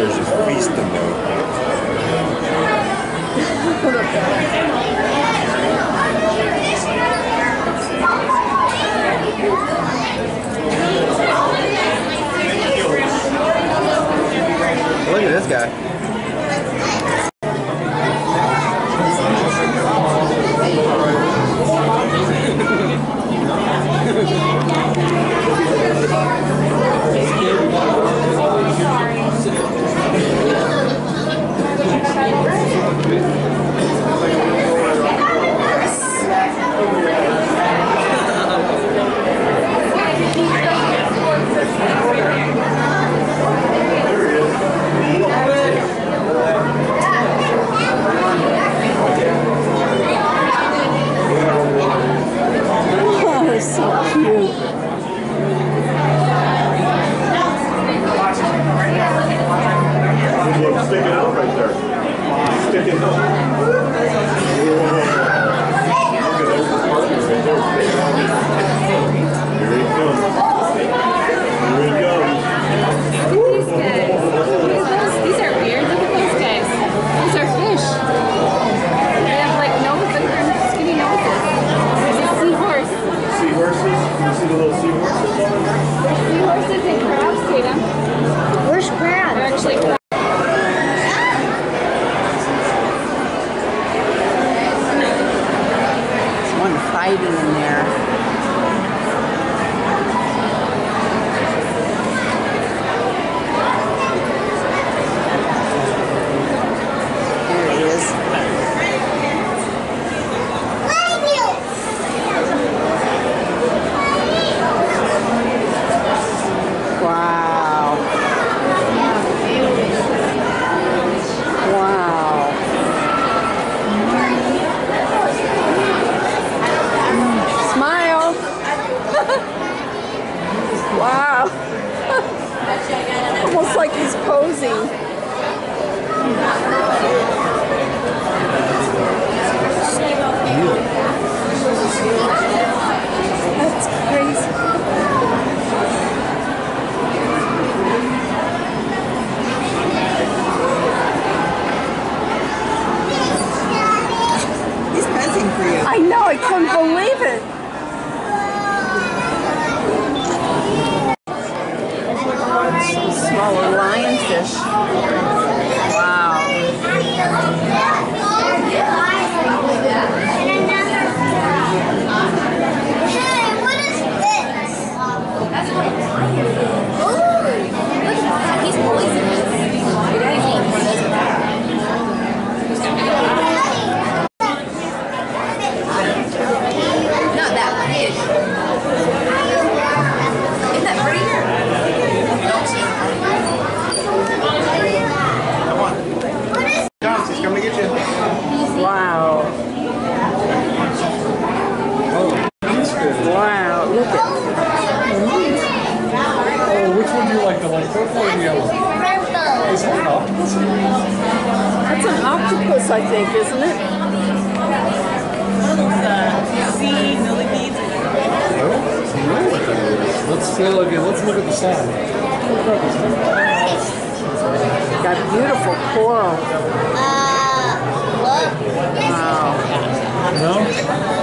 there's just feasting though. Look at this guy. Like he's posing. That's crazy. He's posing for you. I know, I couldn't believe it. Some smaller lionfish. Wow. Hey, what is this? He's poisonous. Not that one. Isn't that pretty? John, she's coming to get you. Wow. Wow, look at Oh, which one do you like, the purple or yellow? Is that an octopus? That's an octopus, I think, isn't it? Sea millipedes. Let's say it again. Let's look at the sign. Got beautiful coral. Uh, look. Wow. No?